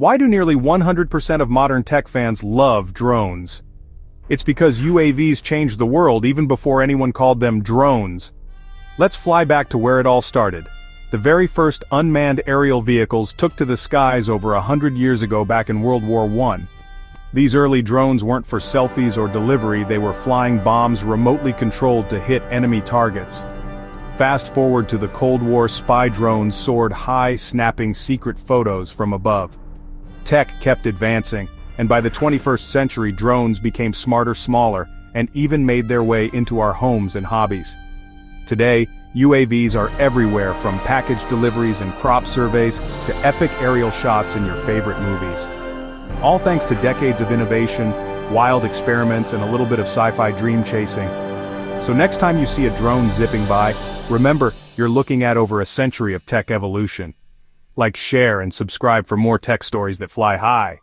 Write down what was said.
Why do nearly 100% of modern tech fans love drones? It's because UAVs changed the world even before anyone called them drones. Let's fly back to where it all started. The very first unmanned aerial vehicles took to the skies over a hundred years ago back in World War I. These early drones weren't for selfies or delivery, they were flying bombs remotely controlled to hit enemy targets. Fast forward to the Cold War spy drones soared high snapping secret photos from above. Tech kept advancing, and by the 21st century drones became smarter smaller, and even made their way into our homes and hobbies. Today, UAVs are everywhere from package deliveries and crop surveys to epic aerial shots in your favorite movies. All thanks to decades of innovation, wild experiments and a little bit of sci-fi dream chasing. So next time you see a drone zipping by, remember, you're looking at over a century of tech evolution. Like share and subscribe for more tech stories that fly high.